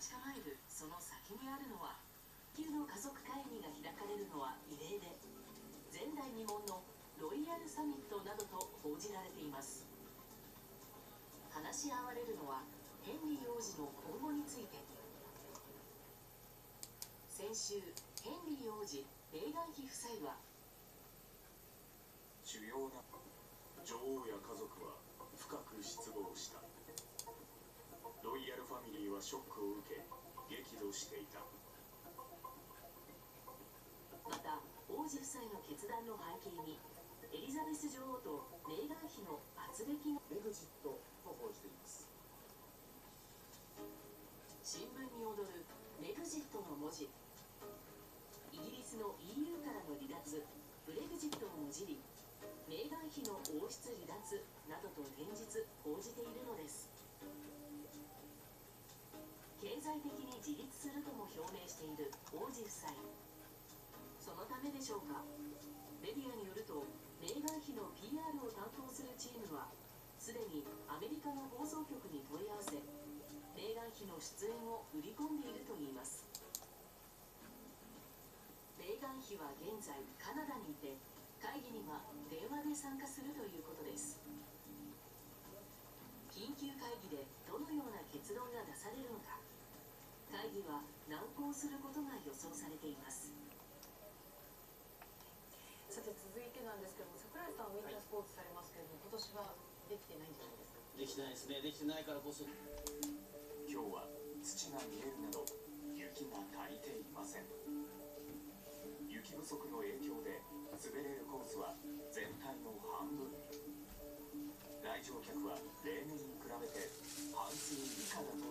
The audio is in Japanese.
待ち構えるその先にあるのは旧の家族会議が開かれるのは異例で前代未聞のロイヤルサミットなどと報じられています。話し合われるのはヘンリー王子の今後について。先週ヘンリー王子メーガン妃夫妻は主要な女王や家族は深く失望したロイヤルファミリーはショックを受け激怒していた。また王子夫妻の決断の背景にエリザベス女王とメーガン妃の圧べきのメグジットと報じています。新聞に躍るメグジットの文字。イギリスの EU からの離脱。ブレグジットをもじりメーガン妃の王室離脱などと連日報じているのです自立するとも表明している王子夫妻。そのためでしょうか。メディアによるとメーガン妃の PR を担当するチームはすでにアメリカの放送局に問い合わせメーガン妃の出演を売り込んでいるといいます。メーガン妃は現在カナダにいて会議には電話で参加するということです。緊急会議でどのような結論が出されるのか。会議は難航することが予想されています。さて続いてなんですけども櫻井さんウィンタースポーツされますけれども、今年はできてないんじゃないですか？できてないですね。できてないからこそ今日は土が見えるなど雪が足りていません。雪不足の影響で滑れるコースは全体の半分に。来場客は例年に比べて半数以下だと